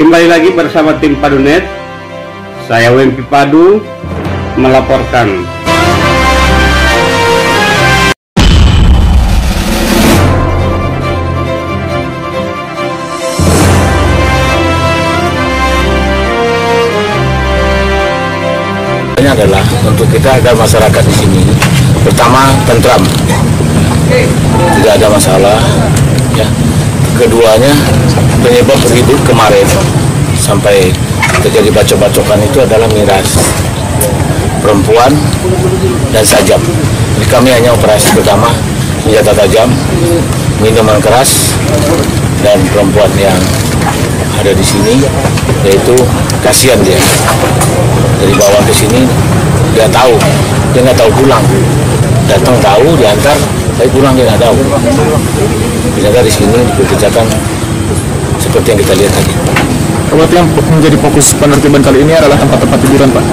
Kembali lagi bersama tim Padunet. Saya Wempi Padu melaporkan. Ini adalah untuk kita agar masyarakat di sini pertama tentram, tidak ada masalah. Ya. Keduanya penyebab ribut kemarin. Sampai terjadi bacok-bacokan itu adalah miras perempuan dan sajam. Jadi kami hanya operasi pertama senjata tajam, minuman keras dan perempuan yang ada di sini yaitu kasihan dia. Dari bawah ke sini dia tahu dia nggak tahu pulang. Datang tahu diantar tapi pulang dia nggak tahu. Ternyata di sini dikerjakan seperti yang kita lihat tadi Berarti yang menjadi fokus penertiban kali ini adalah tempat-tempat hiburan, Pak.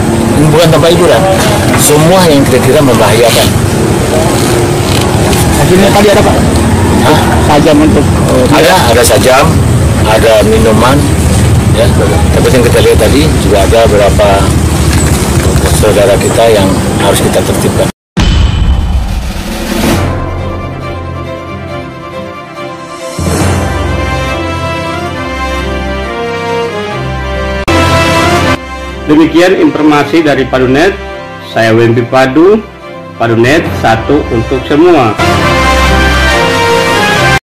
bukan tempat hiburan semua yang kira-kira membahayakan Akhirnya tadi ada, Pak. Hah? Sajam untuk ada ada sajam ada minuman ya tapi yang kita lihat tadi juga ada beberapa saudara kita yang harus kita tertibkan Demikian informasi dari Padunet. Saya Wempi Padu. Padunet satu untuk semua.